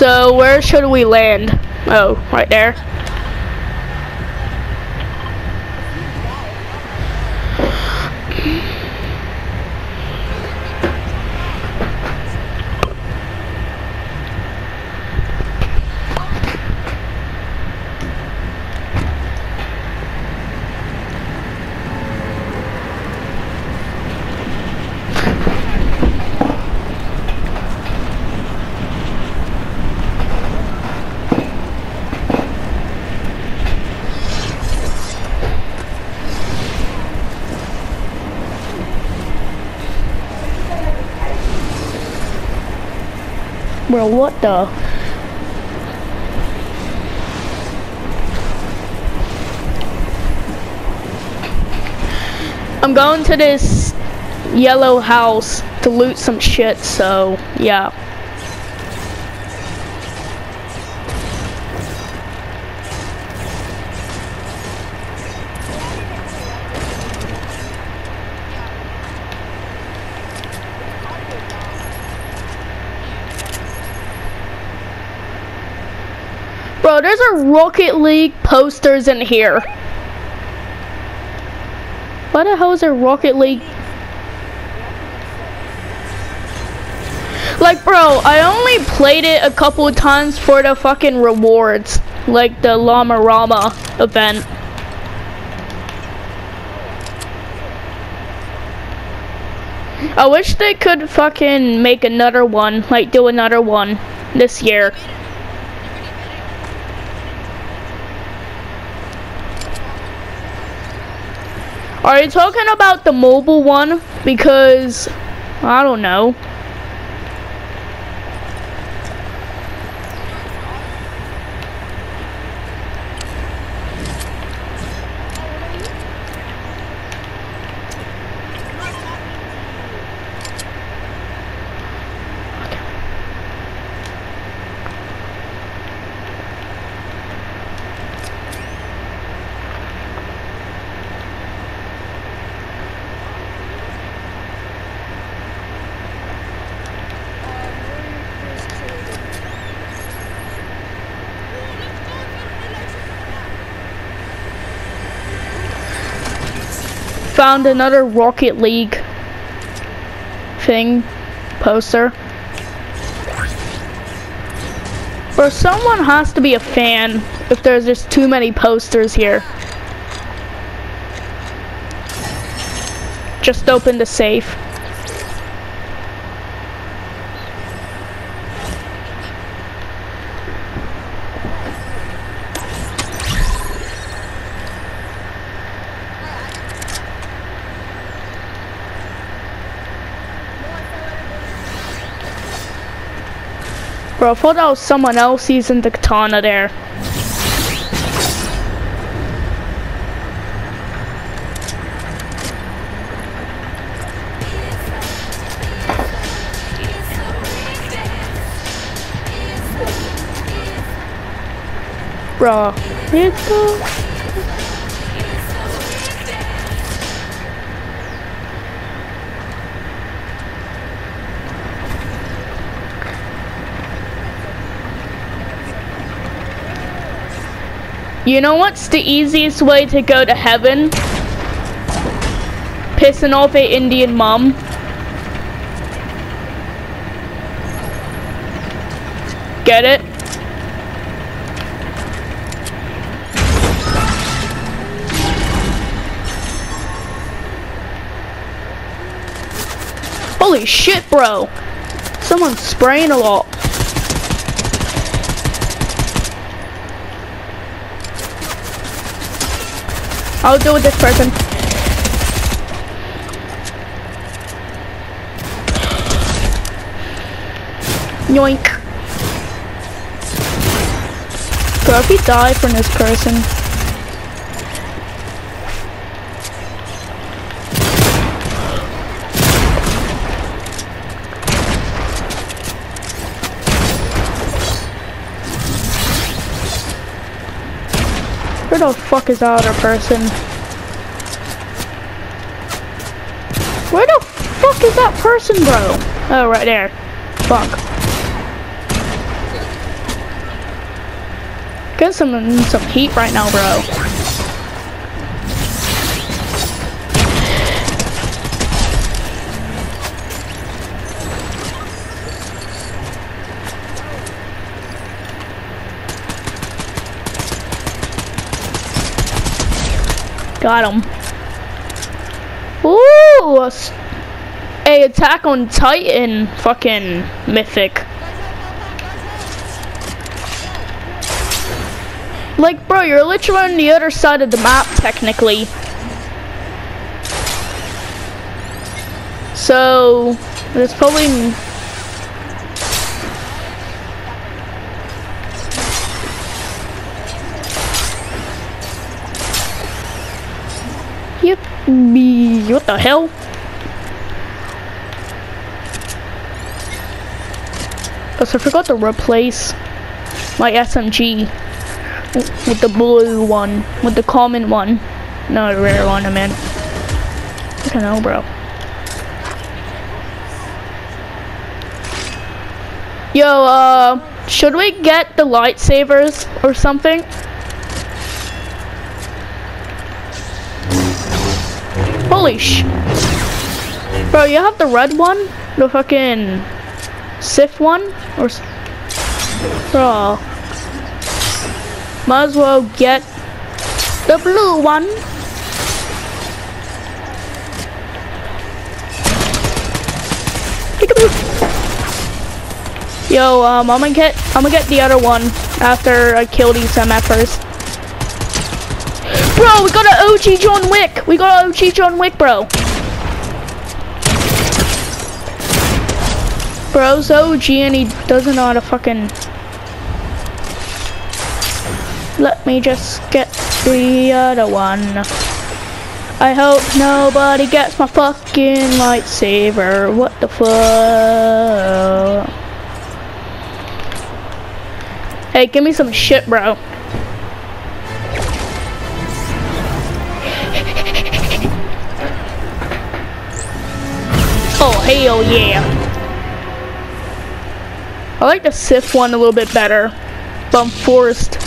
So where should we land? Oh, right there. Bro, what the? I'm going to this yellow house to loot some shit, so yeah. Bro, there's a Rocket League posters in here. What the hell is a Rocket League? Like, bro, I only played it a couple times for the fucking rewards. Like the Llama Rama event. I wish they could fucking make another one, like do another one this year. Are you talking about the mobile one? Because, I don't know. Found another Rocket League thing, poster. Or someone has to be a fan if there's just too many posters here. Just open the safe. Bro, I thought that was someone else using the katana there. Bro, let's You know what's the easiest way to go to heaven? Pissing off a Indian mom. Get it? Holy shit, bro. Someone's spraying a lot. I'll deal with this person. Yoink. Bro, if he died from this person. the fuck is that other person? Where the fuck is that person, bro? Oh, right there. Fuck. Get some some heat right now, bro. Got him. Ooh! A attack on Titan fucking mythic. Like, bro, you're literally on the other side of the map, technically. So, there's probably... Yep, what the hell? Oh, so I forgot to replace my SMG with the blue one, with the common one. not a rare one, I mean. I don't know, bro. Yo, uh, should we get the lightsabers or something? Holy sh... Bro, you have the red one? The fucking... Sith one? Or... Bro... Might as well get the blue one. Yo, um, I'm gonna get, I'm gonna get the other one after I kill these MFers. Bro, we got an OG John Wick. We got an OG John Wick, bro. Bro's OG and he doesn't know how to fucking let me just get the other one. I hope nobody gets my fucking lightsaber. What the fuck? Hey, give me some shit, bro. Oh, hell yeah. I like the Sith one a little bit better, but I'm forced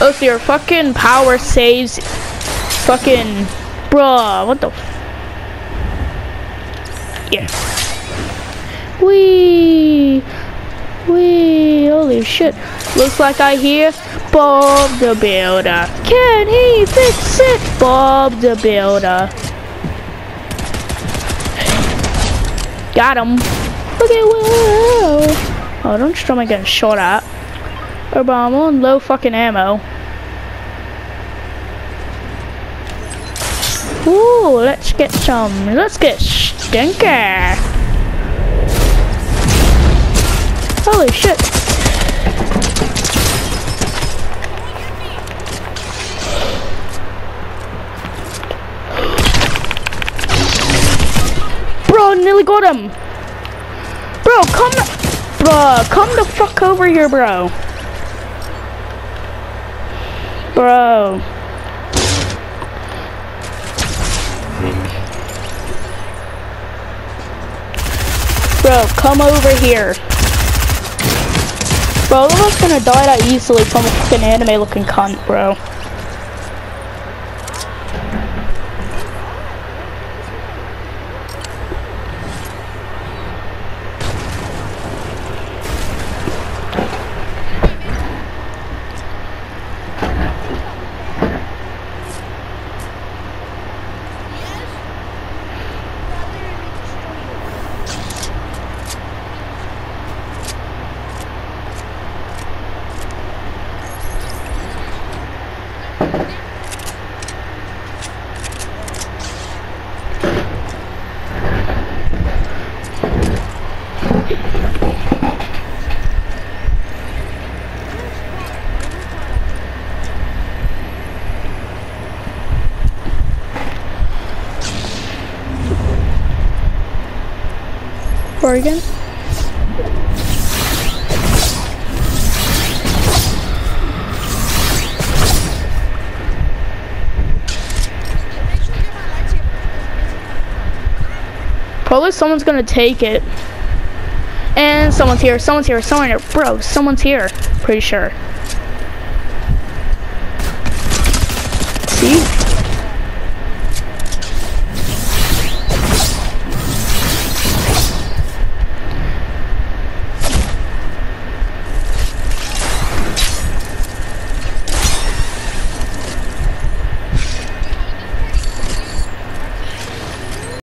Oh, so your fucking power saves fucking bruh, what the Yeah. Wee Wee holy shit. Looks like I hear Bob the Builder. Can he fix it? Bob the Builder. Got him. Look at. Oh, don't try me getting shot at. But on low fucking ammo. Ooh, let's get some, let's get stinker. Holy shit. Nearly got him. Bro, come, bro, come the fuck over here, bro. Bro. Bro, come over here. Bro, I'm not gonna die that easily from a fucking anime looking cunt, bro. Probably someone's gonna take it. And someone's here, someone's here, someone here. Bro, someone's here. Pretty sure. See?